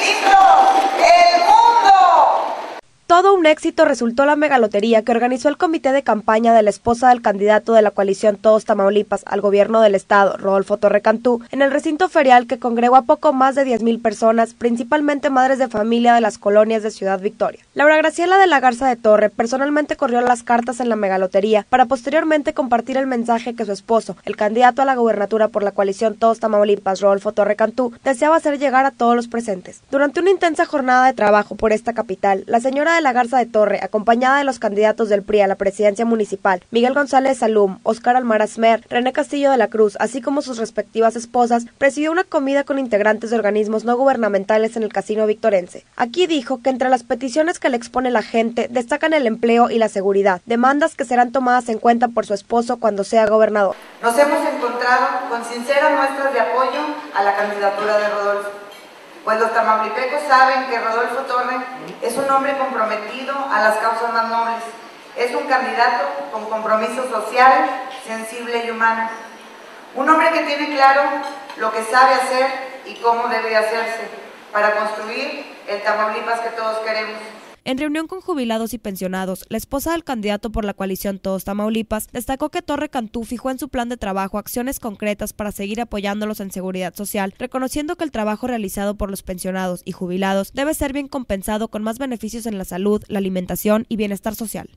¡Listo! Todo un éxito resultó la megalotería que organizó el comité de campaña de la esposa del candidato de la coalición Todos Tamaulipas al gobierno del estado, Rodolfo Torrecantú, en el recinto ferial que congregó a poco más de 10.000 personas, principalmente madres de familia de las colonias de Ciudad Victoria. Laura Graciela de la Garza de Torre personalmente corrió las cartas en la megalotería para posteriormente compartir el mensaje que su esposo, el candidato a la gubernatura por la coalición Todos Tamaulipas, Rodolfo Torrecantú, deseaba hacer llegar a todos los presentes. Durante una intensa jornada de trabajo por esta capital, la señora la Garza de Torre, acompañada de los candidatos del PRI a la presidencia municipal, Miguel González Salum, Óscar Almarazmer, René Castillo de la Cruz, así como sus respectivas esposas, presidió una comida con integrantes de organismos no gubernamentales en el casino victorense. Aquí dijo que entre las peticiones que le expone la gente destacan el empleo y la seguridad, demandas que serán tomadas en cuenta por su esposo cuando sea gobernador. Nos hemos encontrado con sinceras muestras de apoyo a la candidatura de Rodolfo pues los tamaulipecos saben que Rodolfo Torre es un hombre comprometido a las causas más nobles. Es un candidato con compromiso social, sensible y humano. Un hombre que tiene claro lo que sabe hacer y cómo debe hacerse para construir el Tamaulipas que todos queremos. En reunión con jubilados y pensionados, la esposa del candidato por la coalición Todos Tamaulipas destacó que Torre Cantú fijó en su plan de trabajo acciones concretas para seguir apoyándolos en seguridad social, reconociendo que el trabajo realizado por los pensionados y jubilados debe ser bien compensado con más beneficios en la salud, la alimentación y bienestar social.